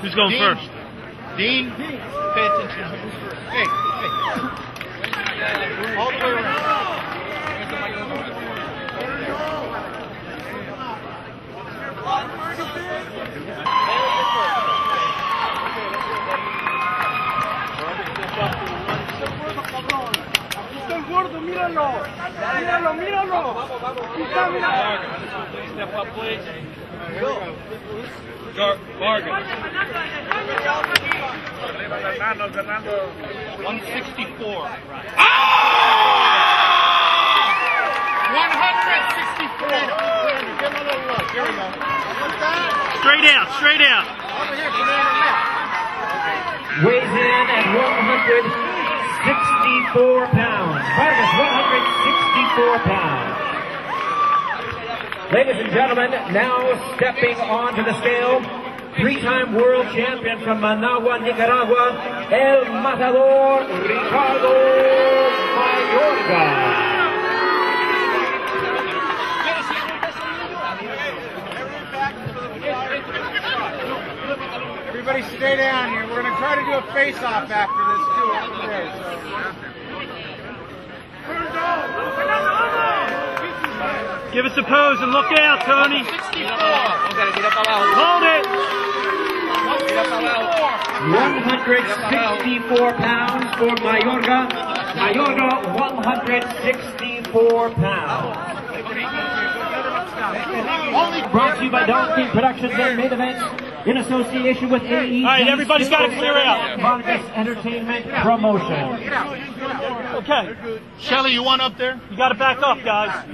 Who's going Dean. first? Dean, pay attention. Hey, hey. All the way around. Está el gordo, míralo. Míralo, míralo. Aquí está, mira. Step up, please. Gar- Vargas. Fernando, Fernando. 164. 164. Give him a little look. Here we go. Straight out, straight out. Over here, Commander left. weighs in at 164 pounds. Vargas, 164 pounds. Ladies and gentlemen, now stepping onto the scale, three-time world champion from Managua, Nicaragua, El Matador Ricardo Mayorga. Everybody stay down here. We're going to try to do a face-off after this, too, after the race. Give us a pose and look out, Tony. 64. Hold it. 164 pounds for Mayorga. Mayorga, 164 pounds. Brought to you by King Productions and Main Events in association with AE. All right, everybody's got to clear out. Vargas Entertainment Promotion. Okay. Shelly, you want up there? You got to back up, guys.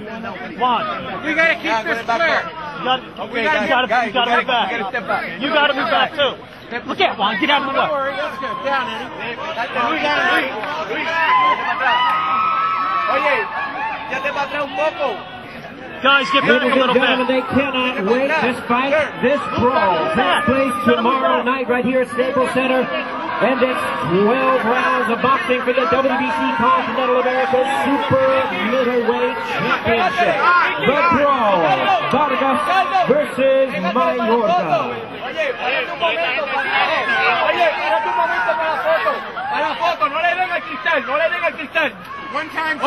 One. We got to keep this clear. You got, you got, you got to, you got to move back. You got to move back too. Look at Juan. Get out of the Don't way. worry, that's good. Down, Eddie. We got it. Oye, ya te para atrás un poco. Guys, get back a little gentlemen, bit. they cannot wait. This fight, this brawl takes place tomorrow night right here at Staples Center. And it's 12 rounds of boxing for the WBC Continental America Super Middleweight Championship. The brawl, Vargas versus Mayorga. Oye, espérate un momento para Oye, espérate un momento para la foto. Para la foto, no le den al cristal, no le den al cristal. One time.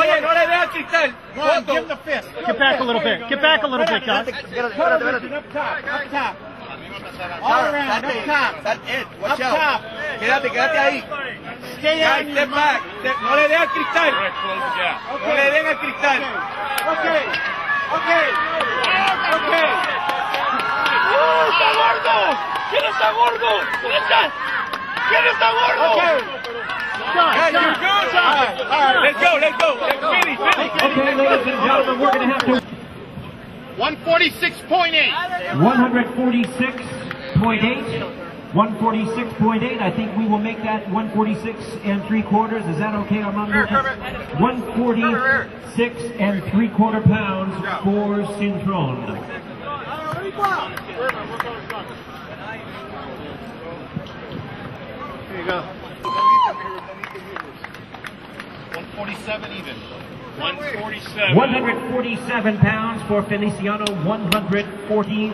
Foto. give him the fist. Get back a little bit. Get back a little bit, guys. Television up top, up top. All around, up top. That's it. Up Watch out. top. Quédate, quédate ahí. Stay Guys, on your step back. Step- No le den al cristal. No le den al cristal. Okay. Okay. Okay. ¡Está gordo! ¿Quién está gordo? ¿Quién está? ¿Quién está gordo? Okay. Guys, you're good. All right, all right. Let's go, let's go. Let's finish, finish. Okay, ladies and gentlemen, we're going to have to 146.8. 146.8. 146.8. I think we will make that 146 and three quarters. Is that okay, Armando? 146 and three quarter pounds for Cintron. You go. 147 even. 147. 147 pounds for Feliciano. 140